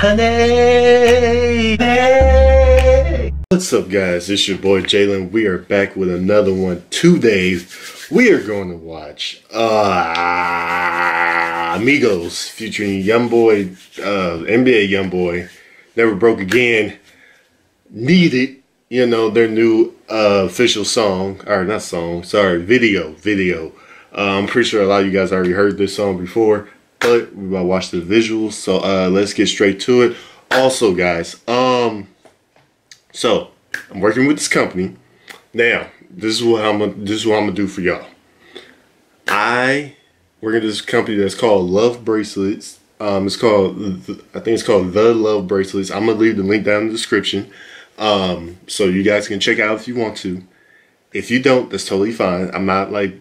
Hey. What's up, guys? It's your boy Jaelin. We are back with another one. Two days. we are going to watch uh, Amigos featuring YoungBoy, uh, NBA Young Boy, Never Broke Again. Need It, you know, their new uh, official song, or not song, sorry, video, video. Uh, I'm pretty sure a lot of you guys already heard this song before, but we about to watch the visuals. So uh, let's get straight to it. Also, guys, um, so I'm working with this company. Now, this is what I'm gonna, this is what I'm gonna do for y'all. I work at this company that's called Love Bracelets. Um, it's called I think it's called the Love Bracelets. I'm gonna leave the link down in the description, um, so you guys can check out if you want to. If you don't, that's totally fine. I'm not like,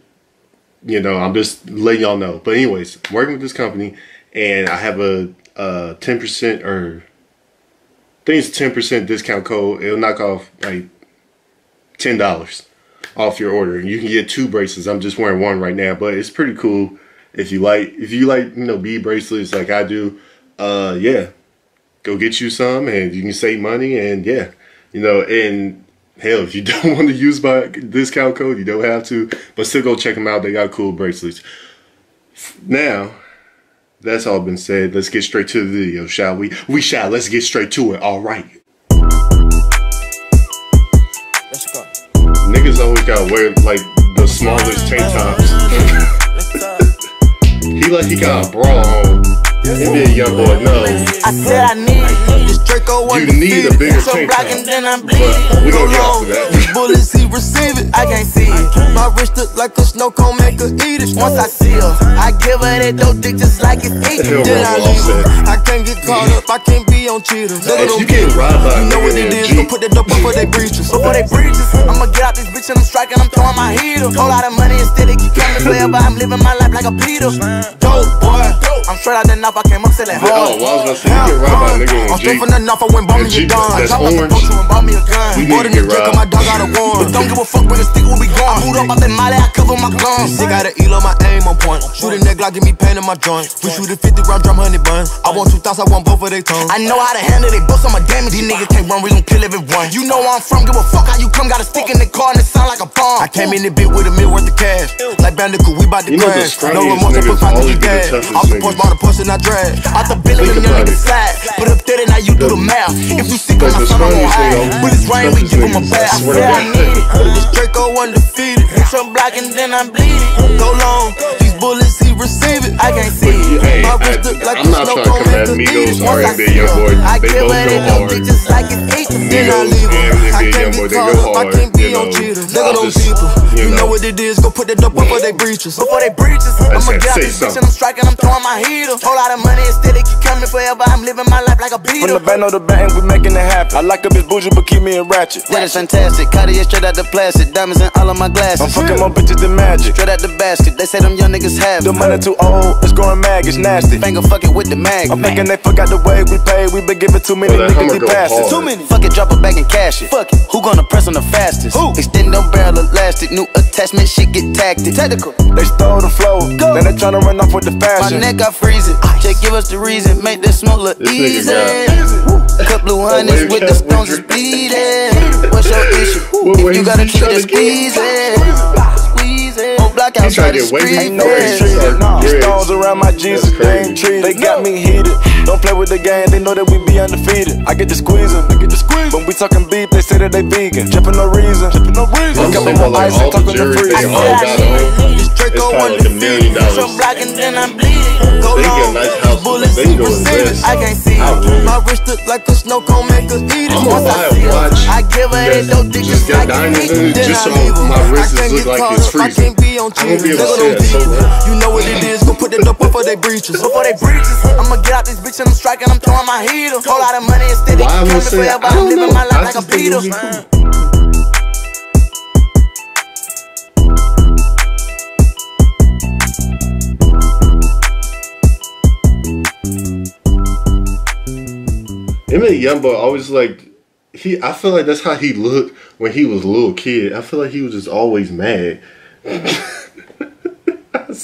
you know, I'm just letting y'all know. But anyways, working with this company, and I have a ten percent or I think it's ten percent discount code. It'll knock off like ten dollars off your order. You can get two bracelets. I'm just wearing one right now, but it's pretty cool if you like if you like you know bead bracelets like I do. Uh, yeah, go get you some, and you can save money, and yeah, you know, and hell, if you don't want to use my discount code, you don't have to, but still go check them out. They got cool bracelets. Now, that's all been said. Let's get straight to the video, shall we? We shall. Let's get straight to it. All right. Let's go. Niggas always gotta wear like the smallest tank tops. he like he got a bra on. He be a young boy. No, I said I need Draco you need a bigger so tank top. then I'm bleeding. we gonna get off of that. These bullets, he receive it. I can't see it. My wrist look like a snow cone, make her eat it. Once I see her, I give her that dope dick just like it's eating. Then I leave her. I can't get caught up, I can't be on cheaters. Look at you them by You know what it is, it in a is, Jeep. go put that dope up for they breaches. Before they breaches, I'ma get out this bitch and I'm striking, I'm throwing my heater. Whole lot of money instead it keep coming But I'm living my life like a Peter. Dope boy, I'm straight out the knife, I came up selling Oh, well, I was gonna say you get robbed by a nigga a I'm straight from the north, I went bought me a gun. that's Top off the orange. poacher and bought me a gun. We need to get robbed. my dog got a warrant. up out that molly, I cover my guns. They got an eel on my aim on point. Shooting that Glock, give me pain in my joint. We shoot a 50 round drum, honey bun. I want two thoughts, I want both of they tongues. I know how to handle they bust on my damage. These niggas can't run, we gon' kill everyone. You know where I'm from, give a fuck how you come. Got a stick in the car and it sound like a bomb. I came in the bit with a mil worth of cash. Like Bandicoot, we bout to You know the crash. scrummiest No remorse, I put niggas five to always the be the gas. toughest Off the niggas. porch, bought a push and I drag. Out the building, Think them young about niggas it. slide. Put up there, now you do the math. If you sick on my the son, I'm gon' hide. nigga, But it's rain, we give him a niggas, I bath. I swear to said I God. need it. This Draco undefeated. Some blocking, then I'm bleeding. Go long, these bullets he receive it. I can't see it. Hey, My I, wrist look like I'm not trying to come at Migos or I NBA Youngboy. I They give both her go hard. just like it's eating. Then I leave and I can't they caught up, I can't be you on know. cheaters. Them Just, people. You You know. know what it is, go put that dope up for they breaches. Before they breaches, I'ma said, get this bitch and I'm striking, I'm throwing my heater. Whole lot of money instead it keep coming forever. I'm living my life like a From the band on the band, we making it happen. I like a bitch bougie, but keep me in ratchet. That is fantastic. Cartier straight out the plastic. Diamonds in all of my glasses. I'm fucking more bitches than magic. Straight out the basket. They say them young niggas have it. The money too old, it's growing mag, it's nasty. Finger fucking with the mag. I'm thinking they forgot the way we pay. We been giving too many Oh, niggas Hummer these go passes. Too many. Fuck it, drop it back and cash it. Fuck it. Who gonna press on the fastest? Who? Extend them barrel elastic. New attachment, shit get tactic. Technical. They stole the flow. Go. Now they tryna run off with the fashion. My fashion. neck, I freeze it. Just give us the reason. Make this smoke look This nigga easy. Cut blue hundreds with the stones with is bleeding. What's your issue? What If you gotta he keep tryna it block He outside tryna the get wavy street. Ain't no way Dreads. Nah. Stones around my Jesus, That's they crazy. ain't treated. They got me heated. Don't play with the game, they know that we be undefeated. I get the squeezing, I get the squeeze. When we talking beef, they say that they vegan. Dripping no reason, dripping no reason. I'm Got saying me more like ice and all the talking to jury, freeze. they all got on. This It's Draco probably like a million undefeated. Some dollars. blocking, then I'm bleeding. Go They get long, nice these houses. bullets They he go receive invest. it. I can't see I it. My wrist look like a snow cone, make her eat it. I'm Once gonna I see a her, watch. I give her that dope dick Just just got like diamonds it's in it, eating. Then just I so leave my I can't look get like caught it's up, I freezing. Can't be on I won't be cheaters. able to Look at say them that so people. well. You know what it is, go put that dope up for they breaches. Before they breaches, I'ma get out this bitch and I'm striking, I'm throwing my heater. Whole lot of money instead it keep I'm coming saying, forever. I I'm don't living know. my life I like a just think beater. it'll be cool. Emmett Youngboy always like he. I feel like that's how he looked when he was a little kid. I feel like he was just always mad.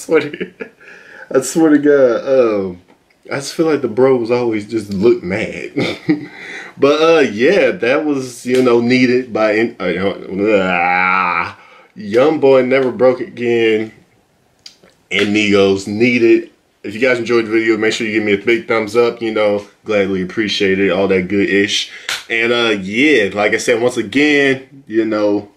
Swear to, I swear to God. Um, I just feel like the bros always just look mad. but uh, yeah, that was you know Need It by uh, Young Boy Never Broke Again and Migos Need It. If you guys enjoyed the video, make sure you give me a big thumbs up. You know, gladly appreciate it. All that good ish. And uh, yeah, like I said, once again, you know,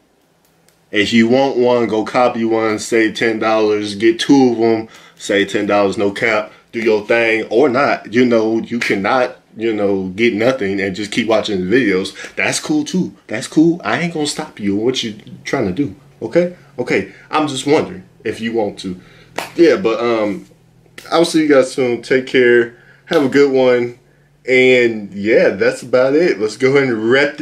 if you want one, go copy one. Save ten dollars. Get two of them. Save ten dollars. No cap do your thing or not. You know, you cannot, you know, get nothing and just keep watching the videos. That's cool too. That's cool. I ain't gonna stop you what you're trying to do. Okay? Okay. I'm just wondering if you want to. Yeah, but um I'll see you guys soon. Take care. Have a good one. And yeah, that's about it. Let's go ahead and wrap